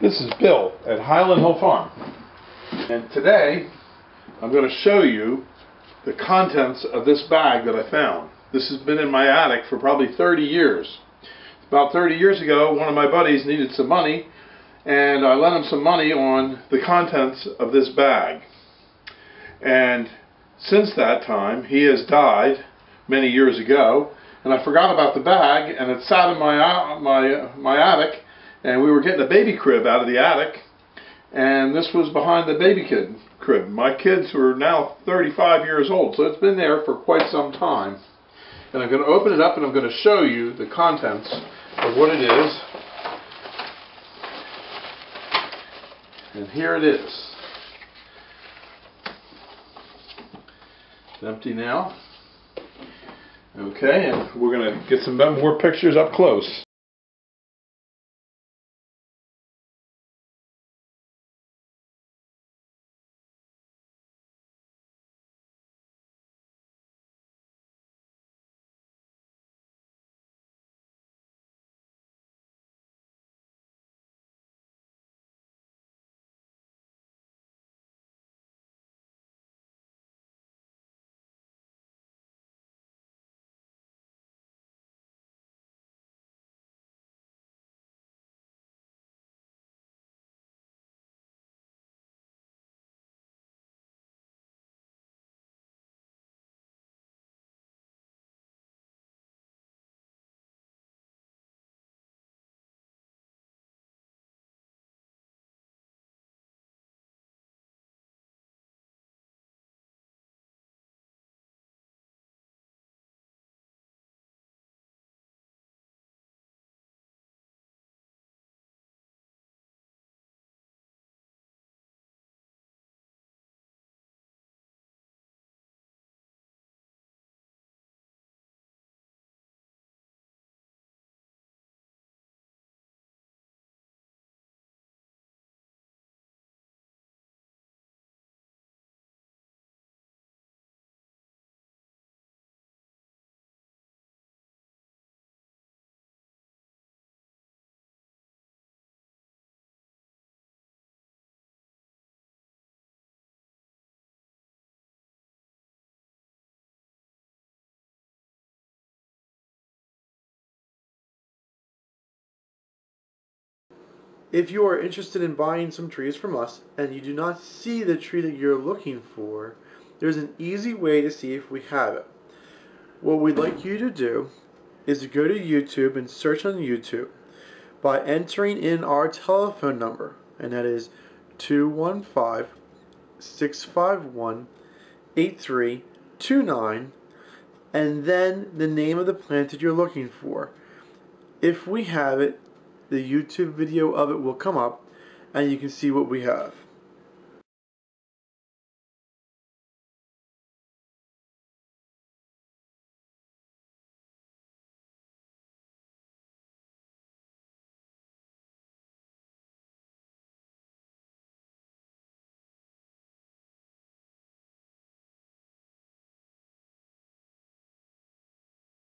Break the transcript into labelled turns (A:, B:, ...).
A: This is Bill at Highland Hill Farm. And today I'm going to show you the contents of this bag that I found. This has been in my attic for probably 30 years. About 30 years ago, one of my buddies needed some money and I lent him some money on the contents of this bag. And since that time, he has died many years ago and I forgot about the bag and it sat in my, uh, my, my attic and we were getting a baby crib out of the attic and this was behind the baby kid crib. My kids were now 35 years old so it's been there for quite some time. And I'm going to open it up and I'm going to show you the contents of what it is. And here it is. It's empty now. Okay and we're going to get some more pictures up close
B: If you are interested in buying some trees from us and you do not see the tree that you're looking for, there's an easy way to see if we have it. What we'd like you to do is go to YouTube and search on YouTube by entering in our telephone number, and that is 215 651 8329, and then the name of the plant that you're looking for. If we have it, the YouTube video of it will come up and you can see what we have.